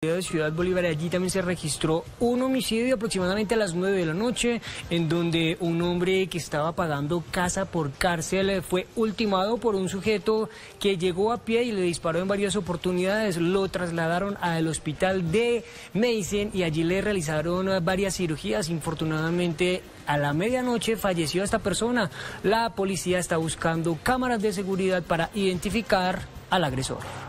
de Ciudad Bolívar. Allí también se registró un homicidio aproximadamente a las 9 de la noche, en donde un hombre que estaba pagando casa por cárcel fue ultimado por un sujeto que llegó a pie y le disparó en varias oportunidades. Lo trasladaron al hospital de Meissen y allí le realizaron varias cirugías. Infortunadamente, a la medianoche falleció esta persona. La policía está buscando cámaras de seguridad para identificar al agresor.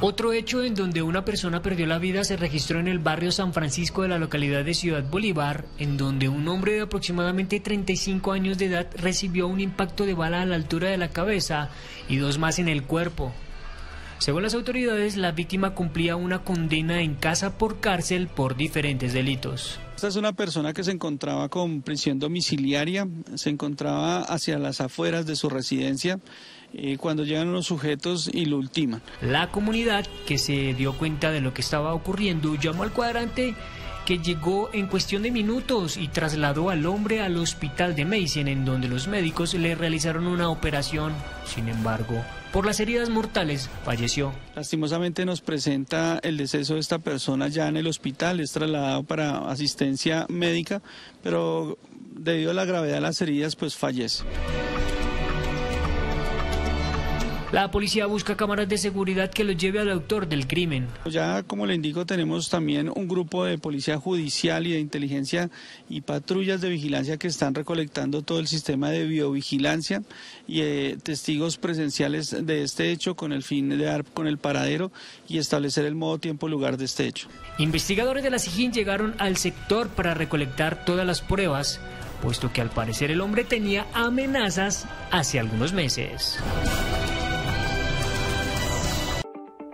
Otro hecho en donde una persona perdió la vida se registró en el barrio San Francisco de la localidad de Ciudad Bolívar, en donde un hombre de aproximadamente 35 años de edad recibió un impacto de bala a la altura de la cabeza y dos más en el cuerpo. Según las autoridades, la víctima cumplía una condena en casa por cárcel por diferentes delitos. Esta es una persona que se encontraba con prisión domiciliaria, se encontraba hacia las afueras de su residencia eh, cuando llegan los sujetos y lo ultiman. La comunidad que se dio cuenta de lo que estaba ocurriendo llamó al cuadrante que llegó en cuestión de minutos y trasladó al hombre al hospital de Meissen en donde los médicos le realizaron una operación. Sin embargo, por las heridas mortales falleció. Lastimosamente nos presenta el deceso de esta persona ya en el hospital, es trasladado para asistencia médica, pero debido a la gravedad de las heridas pues fallece. La policía busca cámaras de seguridad que lo lleve al autor del crimen. Ya, como le indico, tenemos también un grupo de policía judicial y de inteligencia y patrullas de vigilancia que están recolectando todo el sistema de biovigilancia y eh, testigos presenciales de este hecho con el fin de dar con el paradero y establecer el modo, tiempo, lugar de este hecho. Investigadores de la SIGIN llegaron al sector para recolectar todas las pruebas, puesto que al parecer el hombre tenía amenazas hace algunos meses.